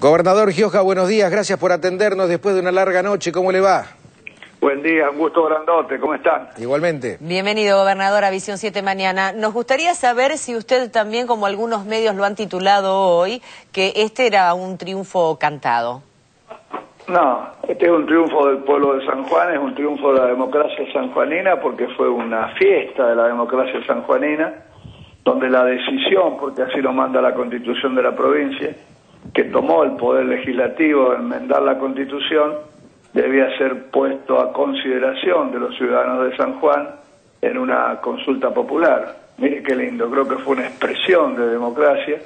Gobernador Gioja, buenos días, gracias por atendernos después de una larga noche, ¿cómo le va? Buen día, un gusto grandote, ¿cómo están? Igualmente. Bienvenido, gobernador, a Visión 7 Mañana. Nos gustaría saber si usted también, como algunos medios lo han titulado hoy, que este era un triunfo cantado. No, este es un triunfo del pueblo de San Juan, es un triunfo de la democracia sanjuanina porque fue una fiesta de la democracia sanjuanina, donde la decisión, porque así lo manda la constitución de la provincia, que tomó el Poder Legislativo de enmendar la Constitución debía ser puesto a consideración de los ciudadanos de San Juan en una consulta popular. Mire qué lindo, creo que fue una expresión de democracia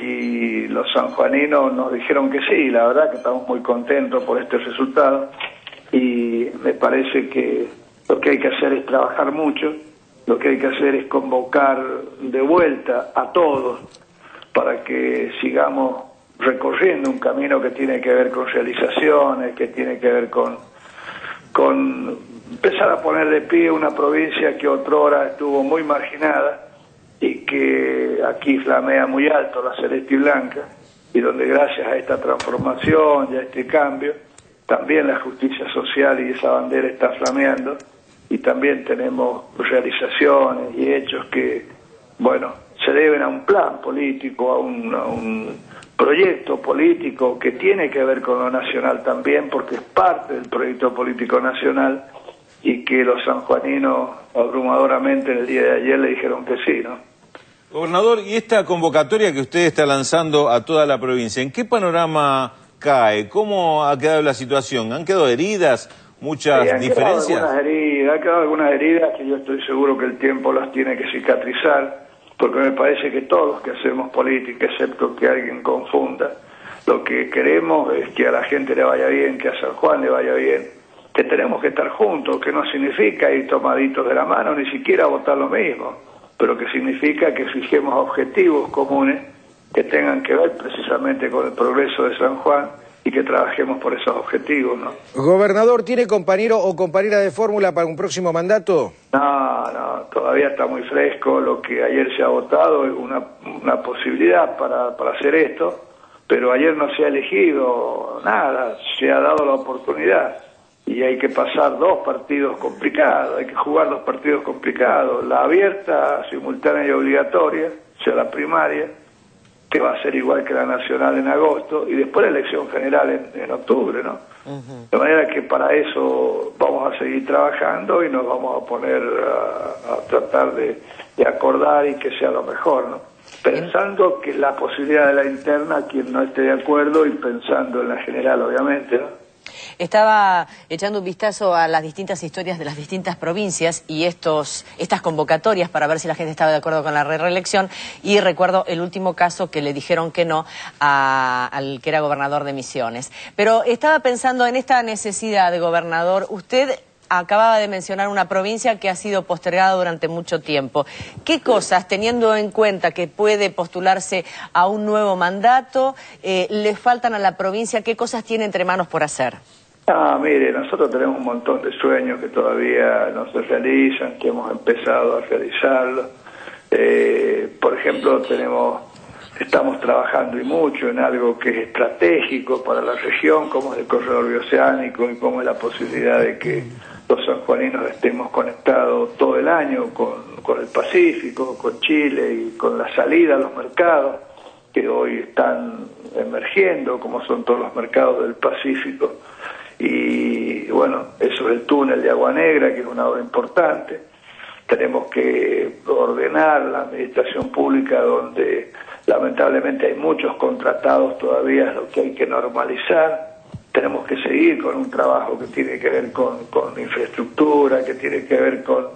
y los sanjuaninos nos dijeron que sí, la verdad que estamos muy contentos por este resultado y me parece que lo que hay que hacer es trabajar mucho, lo que hay que hacer es convocar de vuelta a todos para que sigamos recorriendo un camino que tiene que ver con realizaciones, que tiene que ver con, con empezar a poner de pie una provincia que otrora estuvo muy marginada y que aquí flamea muy alto la celeste y blanca, y donde gracias a esta transformación y a este cambio, también la justicia social y esa bandera está flameando, y también tenemos realizaciones y hechos que, bueno, se deben a un plan político, a un, a un proyecto político que tiene que ver con lo nacional también, porque es parte del proyecto político nacional y que los sanjuaninos abrumadoramente en el día de ayer le dijeron que sí, ¿no? Gobernador, y esta convocatoria que usted está lanzando a toda la provincia, ¿en qué panorama cae? ¿Cómo ha quedado la situación? ¿Han quedado heridas? ¿Muchas sí, han diferencias? Quedado algunas heridas, han quedado algunas heridas que yo estoy seguro que el tiempo las tiene que cicatrizar porque me parece que todos los que hacemos política, excepto que alguien confunda, lo que queremos es que a la gente le vaya bien, que a San Juan le vaya bien, que tenemos que estar juntos, que no significa ir tomaditos de la mano, ni siquiera votar lo mismo, pero que significa que fijemos objetivos comunes que tengan que ver precisamente con el progreso de San Juan y que trabajemos por esos objetivos, ¿no? Gobernador, ¿tiene compañero o compañera de fórmula para un próximo mandato? No, no, todavía está muy fresco. Lo que ayer se ha votado una, una posibilidad para, para hacer esto, pero ayer no se ha elegido nada, se ha dado la oportunidad y hay que pasar dos partidos complicados, hay que jugar dos partidos complicados, la abierta, simultánea y obligatoria, o sea, la primaria, que va a ser igual que la nacional en agosto, y después la elección general en, en octubre, ¿no? De manera que para eso vamos a seguir trabajando y nos vamos a poner a, a tratar de, de, acordar y que sea lo mejor, ¿no? Pensando que la posibilidad de la interna, quien no esté de acuerdo, y pensando en la general, obviamente, ¿no? Estaba echando un vistazo a las distintas historias de las distintas provincias y estos, estas convocatorias para ver si la gente estaba de acuerdo con la reelección y recuerdo el último caso que le dijeron que no al que era gobernador de Misiones. Pero estaba pensando en esta necesidad de gobernador. Usted acababa de mencionar una provincia que ha sido postergada durante mucho tiempo. ¿Qué cosas, teniendo en cuenta que puede postularse a un nuevo mandato, eh, le faltan a la provincia? ¿Qué cosas tiene entre manos por hacer? Ah, mire, nosotros tenemos un montón de sueños que todavía no se realizan, que hemos empezado a realizarlos. Eh, por ejemplo, tenemos, estamos trabajando y mucho en algo que es estratégico para la región, como es el corredor bioceánico y como es la posibilidad de que los sanjuaninos estemos conectados todo el año con, con el Pacífico, con Chile y con la salida a los mercados que hoy están emergiendo, como son todos los mercados del Pacífico y bueno, es el túnel de Agua Negra, que es una obra importante. Tenemos que ordenar la administración pública donde lamentablemente hay muchos contratados todavía, lo que hay que normalizar. Tenemos que seguir con un trabajo que tiene que ver con, con infraestructura, que tiene que ver con,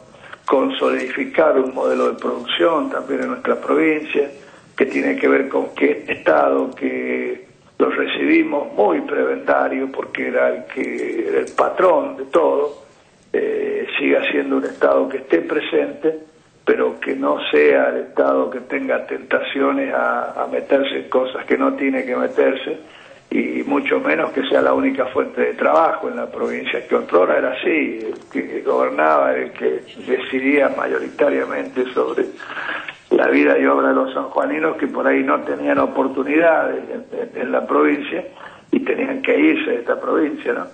con un modelo de producción también en nuestra provincia, que tiene que ver con este Estado que lo recibimos muy preventario porque era el que era el patrón de todo, eh, siga siendo un Estado que esté presente, pero que no sea el Estado que tenga tentaciones a, a meterse en cosas que no tiene que meterse y mucho menos que sea la única fuente de trabajo en la provincia, que otrora era así, el que gobernaba, el que decidía mayoritariamente sobre la vida y obra de los sanjuaninos que por ahí no tenían oportunidades en, en la provincia y tenían que irse de esta provincia, ¿no?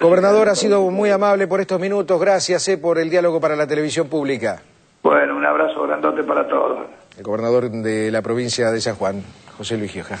Gobernador, ha sido muy amable por estos minutos. Gracias eh, por el diálogo para la televisión pública. Bueno, un abrazo grandote para todos. El gobernador de la provincia de San Juan, José Luis Gioja.